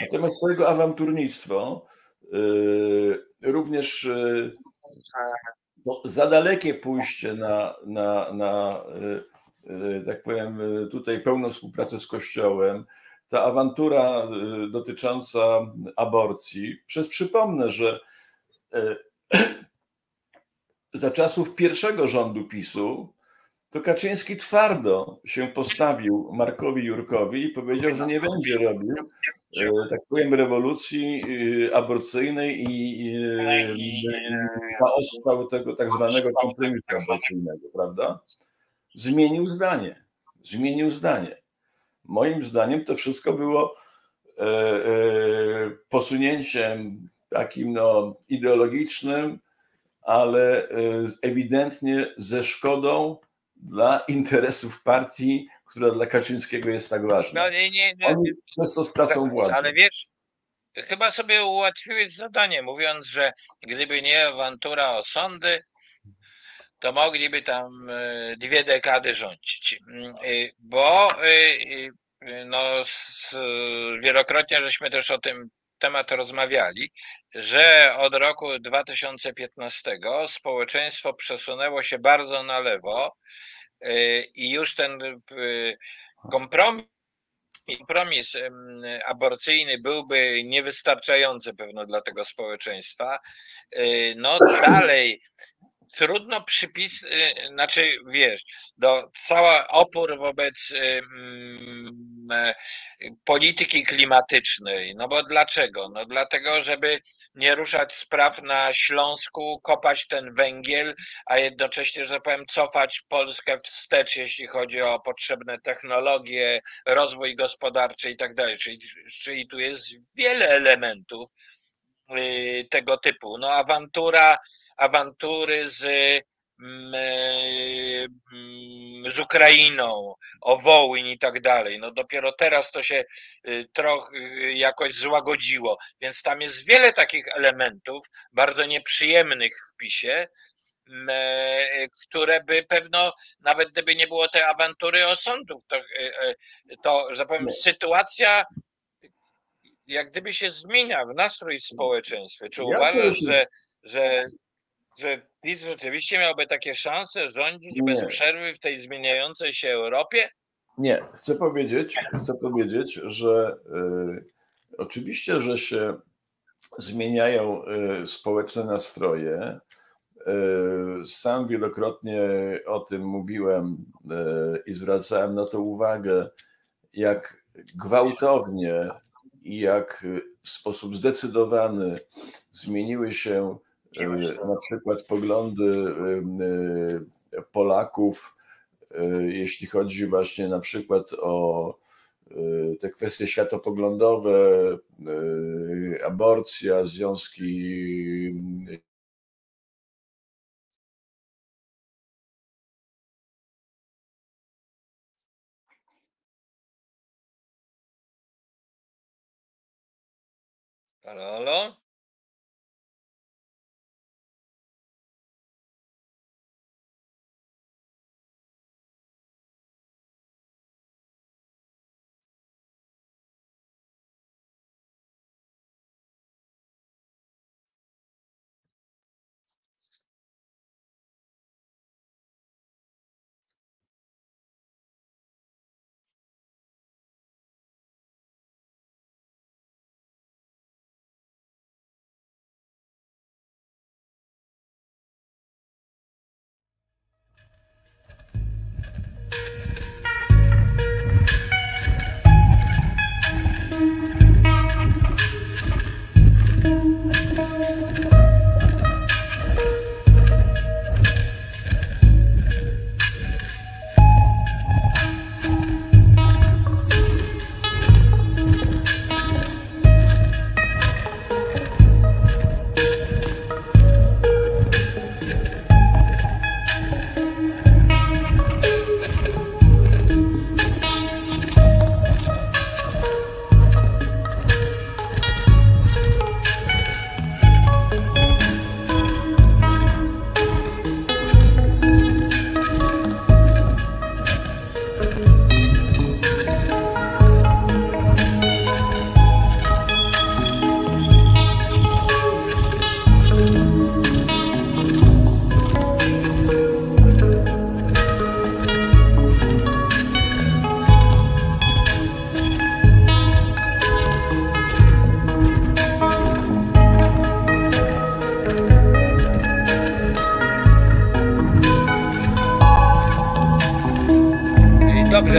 Natomiast swojego awanturnictwo yy, również yy, no, za dalekie pójście na, na, na yy, tak powiem, tutaj pełną współpracę z Kościołem, ta awantura yy, dotycząca aborcji. Przez przypomnę, że za czasów pierwszego rządu PiSu, to Kaczyński twardo się postawił Markowi Jurkowi i powiedział, że nie będzie robił, e, tak powiem, rewolucji e, aborcyjnej i zaostrzał tego tak zwanego kompromisu aborcyjnego, prawda? Zmienił zdanie. Zmienił zdanie. Moim zdaniem to wszystko było e, posunięciem takim no, ideologicznym, ale y, ewidentnie ze szkodą dla interesów partii, która dla Kaczyńskiego jest tak ważna. No, nie, nie, nie, Oni przez to stracą władzę. Ale wiesz, chyba sobie ułatwiłeś zadanie, mówiąc, że gdyby nie awantura o sądy, to mogliby tam y, dwie dekady rządzić. Y, bo no, wielokrotnie żeśmy też o tym temat rozmawiali, że od roku 2015 społeczeństwo przesunęło się bardzo na lewo y, i już ten y, kompromis kompromis aborcyjny byłby niewystarczający pewno dla tego społeczeństwa. Y, no dalej trudno przypis, znaczy wiesz, do cała opór wobec polityki klimatycznej. No bo dlaczego? No dlatego, żeby nie ruszać spraw na Śląsku, kopać ten węgiel, a jednocześnie, że powiem, cofać Polskę wstecz, jeśli chodzi o potrzebne technologie, rozwój gospodarczy i tak dalej. Czyli, czyli tu jest wiele elementów y, tego typu. No awantura awantury z, z Ukrainą, o Wołyń i tak dalej. No dopiero teraz to się y, trochę y, jakoś złagodziło, więc tam jest wiele takich elementów bardzo nieprzyjemnych w PiSie, mm, e, które by pewno, nawet gdyby nie było tej awantury o sądów, to, e, to że tak powiem, sytuacja jak gdyby się zmienia w nastrój w społeczeństwie. Czy uważasz, że, że że PiS rzeczywiście miałby takie szanse rządzić nie. bez przerwy w tej zmieniającej się Europie? Nie, chcę powiedzieć, chcę powiedzieć, że y, oczywiście, że się zmieniają y, społeczne nastroje. Y, sam wielokrotnie o tym mówiłem i zwracałem na to uwagę, jak gwałtownie i jak w sposób zdecydowany zmieniły się na przykład poglądy Polaków, jeśli chodzi właśnie na przykład o te kwestie światopoglądowe, aborcja, związki Halo, halo?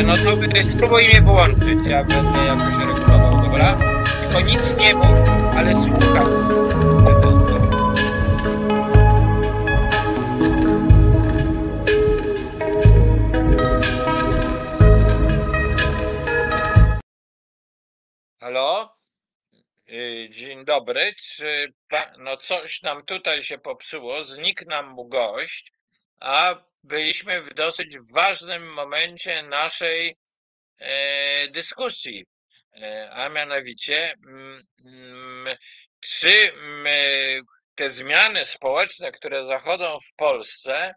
Dobrze, no to spróbuj mnie wyłączyć, ja będę jakoś regulował, dobra? Tylko nic nie mów, ale słucham. Halo? Y, dzień dobry. Czy no coś nam tutaj się popsuło, znikł nam gość, a byliśmy w dosyć ważnym momencie naszej e, dyskusji, e, a mianowicie, mm, mm, czy mm, te zmiany społeczne, które zachodzą w Polsce,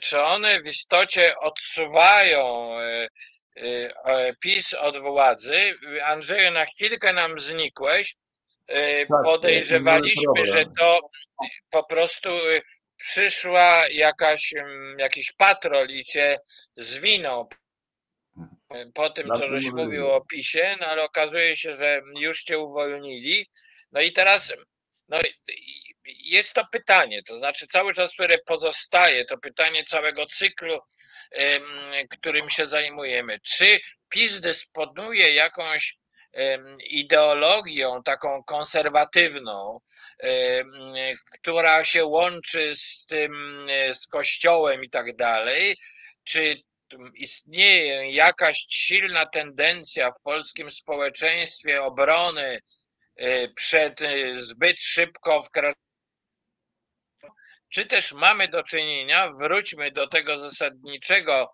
czy one w istocie odsuwają e, PiS od władzy? Andrzeju, na chwilkę nam znikłeś. Tak, Podejrzewaliśmy, że to po prostu przyszła jakaś, jakiś patrol i cię zwinął po tym, co żeś mówił o PiSie, no ale okazuje się, że już cię uwolnili. No i teraz no, jest to pytanie, to znaczy cały czas, które pozostaje, to pytanie całego cyklu, którym się zajmujemy. Czy PiS dysponuje jakąś ideologią taką konserwatywną, która się łączy z tym, z kościołem i tak dalej, czy istnieje jakaś silna tendencja w polskim społeczeństwie obrony e, przed e, zbyt szybko wkraczaniem czy też mamy do czynienia, wróćmy do tego zasadniczego,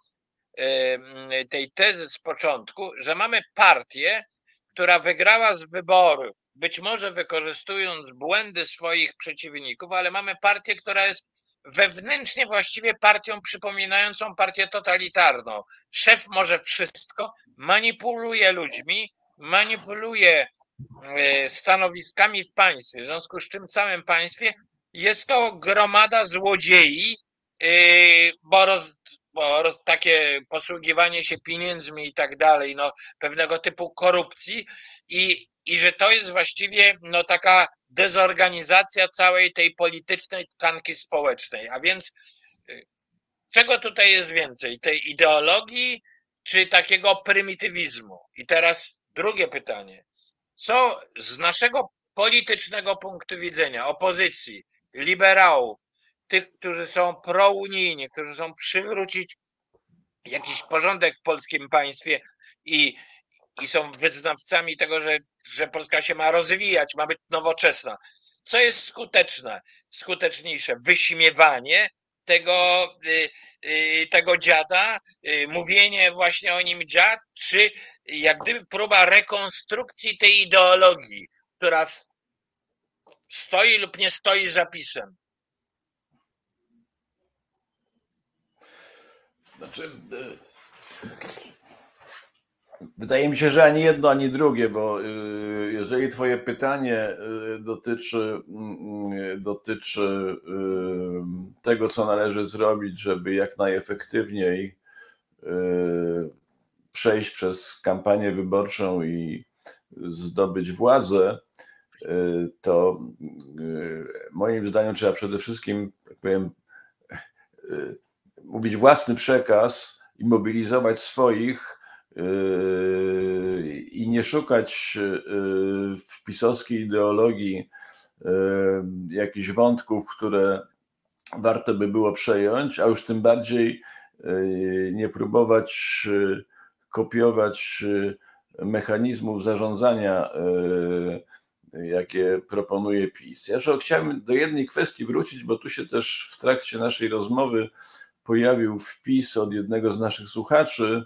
tej tezy z początku, że mamy partię, która wygrała z wyborów, być może wykorzystując błędy swoich przeciwników, ale mamy partię, która jest wewnętrznie właściwie partią przypominającą partię totalitarną. Szef może wszystko, manipuluje ludźmi, manipuluje e, stanowiskami w państwie, w związku z czym całym państwie jest to gromada złodziei, e, bo roz, takie posługiwanie się pieniędzmi i tak dalej, no pewnego typu korupcji i, i że to jest właściwie no taka dezorganizacja całej tej politycznej tkanki społecznej. A więc y, czego tutaj jest więcej? Tej ideologii czy takiego prymitywizmu? I teraz drugie pytanie. Co z naszego politycznego punktu widzenia, opozycji, liberałów, tych, którzy są prounijni, którzy chcą przywrócić jakiś porządek w polskim państwie i, i są wyznawcami tego, że, że Polska się ma rozwijać, ma być nowoczesna. Co jest skuteczne? Skuteczniejsze wyśmiewanie tego, y, y, tego dziada, y, mówienie właśnie o nim dziad, czy jak gdyby próba rekonstrukcji tej ideologii, która stoi lub nie stoi zapisem. Znaczy, wydaje mi się, że ani jedno, ani drugie, bo jeżeli Twoje pytanie dotyczy, mm, dotyczy tego, co należy zrobić, żeby jak najefektywniej przejść przez kampanię wyborczą i zdobyć władzę, to moim zdaniem trzeba przede wszystkim, tak powiem, mówić własny przekaz i mobilizować swoich i nie szukać w pisowskiej ideologii jakichś wątków, które warto by było przejąć, a już tym bardziej nie próbować kopiować mechanizmów zarządzania, jakie proponuje PiS. Ja chciałem do jednej kwestii wrócić, bo tu się też w trakcie naszej rozmowy pojawił wpis od jednego z naszych słuchaczy.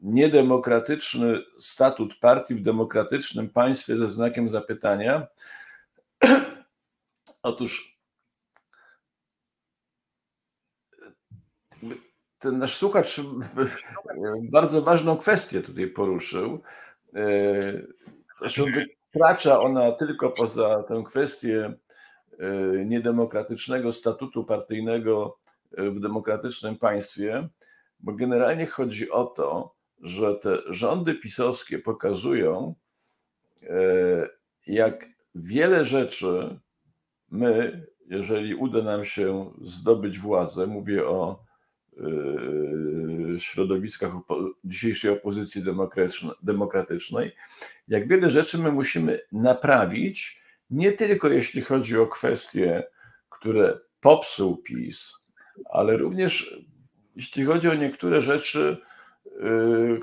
Niedemokratyczny statut partii w demokratycznym państwie ze znakiem zapytania. Otóż ten nasz słuchacz bardzo ważną kwestię tutaj poruszył. Zresztą wykracza ona tylko poza tę kwestię niedemokratycznego statutu partyjnego w demokratycznym państwie, bo generalnie chodzi o to, że te rządy pisowskie pokazują, jak wiele rzeczy my, jeżeli uda nam się zdobyć władzę, mówię o środowiskach dzisiejszej opozycji demokratycznej, jak wiele rzeczy my musimy naprawić, nie tylko jeśli chodzi o kwestie, które popsuł PiS, ale również jeśli chodzi o niektóre rzeczy,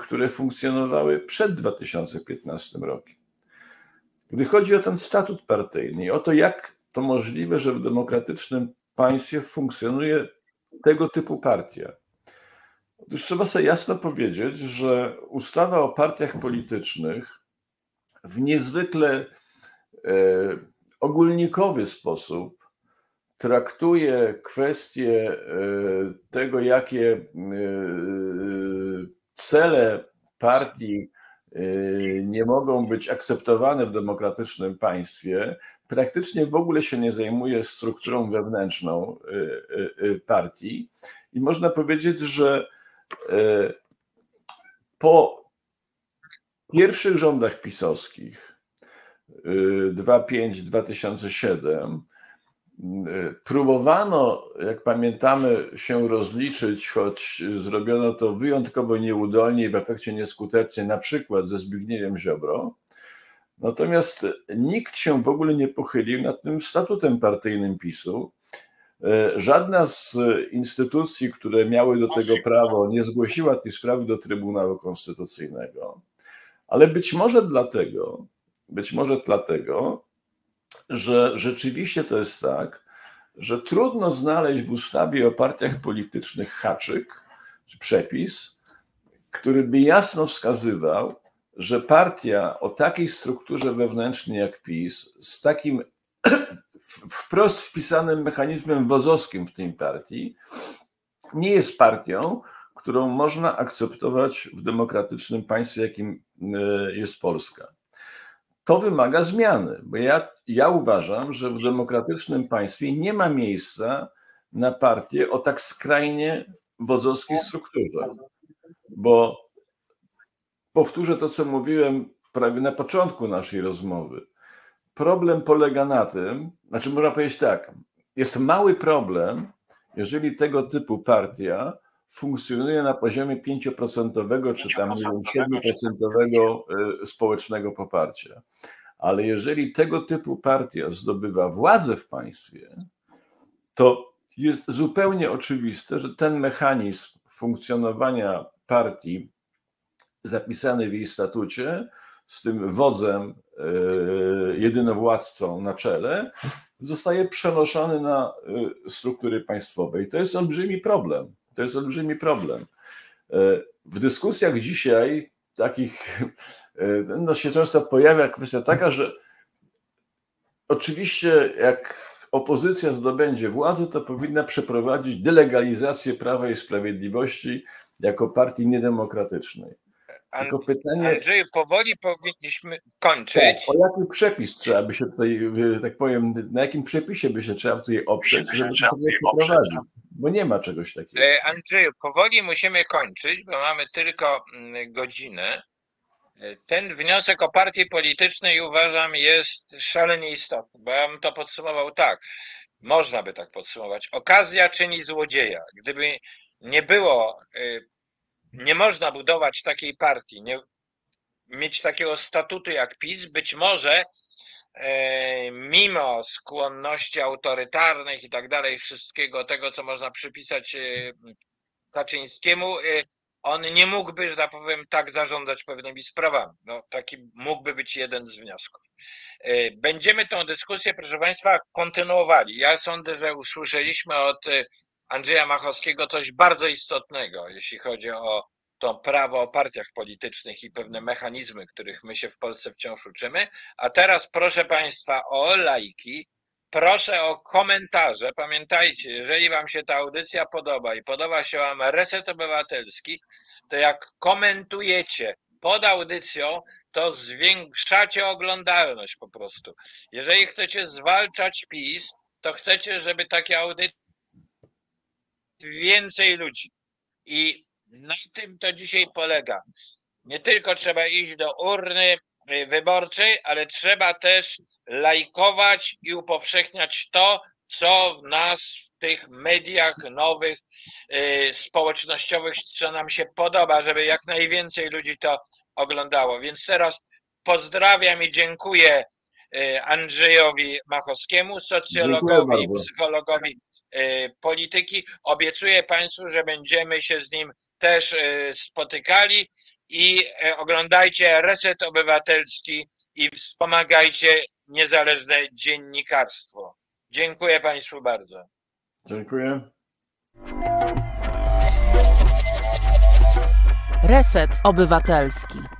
które funkcjonowały przed 2015 rokiem. Gdy chodzi o ten statut partyjny i o to, jak to możliwe, że w demokratycznym państwie funkcjonuje tego typu partia. Otóż trzeba sobie jasno powiedzieć, że ustawa o partiach politycznych w niezwykle e, ogólnikowy sposób traktuje kwestię e, tego, jakie e, cele partii nie mogą być akceptowane w demokratycznym państwie, praktycznie w ogóle się nie zajmuje strukturą wewnętrzną partii. I można powiedzieć, że po pierwszych rządach pisowskich 2005-2007 próbowano, jak pamiętamy, się rozliczyć, choć zrobiono to wyjątkowo nieudolnie i w efekcie nieskutecznie, na przykład ze Zbigniewem Ziobro. Natomiast nikt się w ogóle nie pochylił nad tym statutem partyjnym PiSu, żadna z instytucji, które miały do tego prawo, nie zgłosiła tej sprawy do Trybunału Konstytucyjnego, ale być może dlatego, być może dlatego, że rzeczywiście to jest tak, że trudno znaleźć w ustawie o partiach politycznych haczyk czy przepis, który by jasno wskazywał, że partia o takiej strukturze wewnętrznej jak PiS, z takim wprost wpisanym mechanizmem wozowskim w tej partii, nie jest partią, którą można akceptować w demokratycznym państwie, jakim e, jest Polska. To wymaga zmiany, bo ja, ja uważam, że w demokratycznym państwie nie ma miejsca na partię o tak skrajnie wodzowskiej strukturze. Bo powtórzę to, co mówiłem prawie na początku naszej rozmowy. Problem polega na tym, znaczy można powiedzieć tak, jest mały problem, jeżeli tego typu partia funkcjonuje na poziomie 5% czy tam nie wiem, 7% y, społecznego poparcia. Ale jeżeli tego typu partia zdobywa władzę w państwie, to jest zupełnie oczywiste, że ten mechanizm funkcjonowania partii zapisany w jej statucie, z tym wodzem, e, jedynowładcą na czele, zostaje przenoszony na e, struktury państwowe. I to jest olbrzymi problem. To jest olbrzymi problem. E, w dyskusjach dzisiaj takich no, się często pojawia kwestia taka, że oczywiście jak opozycja zdobędzie władzę, to powinna przeprowadzić delegalizację Prawa i Sprawiedliwości jako partii niedemokratycznej. Tylko pytanie. Andrzeju, powoli powinniśmy kończyć. Tak, o jaki przepis trzeba by się tutaj, tak powiem, na jakim przepisie by się trzeba tutaj oprzeć, żeby to przeprowadzić? Bo nie ma czegoś takiego. E, Andrzeju, powoli musimy kończyć, bo mamy tylko mm, godzinę. E, ten wniosek o partii politycznej uważam jest szalenie istotny, bo ja bym to podsumował tak. Można by tak podsumować. Okazja czyni złodzieja. Gdyby nie było e, nie można budować takiej partii, nie, mieć takiego statutu jak PiS, być może mimo skłonności autorytarnych i tak dalej, wszystkiego tego, co można przypisać e, Kaczyńskiemu, e, on nie mógłby, że tak powiem, tak zarządzać pewnymi sprawami. No, taki mógłby być jeden z wniosków. E, będziemy tę dyskusję, proszę Państwa, kontynuowali. Ja sądzę, że usłyszeliśmy od e, Andrzeja Machowskiego coś bardzo istotnego, jeśli chodzi o to prawo o partiach politycznych i pewne mechanizmy, których my się w Polsce wciąż uczymy. A teraz proszę Państwa o lajki, proszę o komentarze. Pamiętajcie, jeżeli Wam się ta audycja podoba i podoba się Wam Reset Obywatelski, to jak komentujecie pod audycją, to zwiększacie oglądalność po prostu. Jeżeli chcecie zwalczać PiS, to chcecie, żeby takie audycje więcej ludzi. I na tym to dzisiaj polega. Nie tylko trzeba iść do urny y, wyborczej, ale trzeba też lajkować i upowszechniać to, co w nas w tych mediach nowych, y, społecznościowych, co nam się podoba, żeby jak najwięcej ludzi to oglądało. Więc teraz pozdrawiam i dziękuję y, Andrzejowi Machowskiemu, socjologowi, psychologowi polityki. Obiecuję Państwu, że będziemy się z nim też e, spotykali i e, oglądajcie Reset Obywatelski i wspomagajcie niezależne dziennikarstwo. Dziękuję Państwu bardzo. Dziękuję. Reset Obywatelski.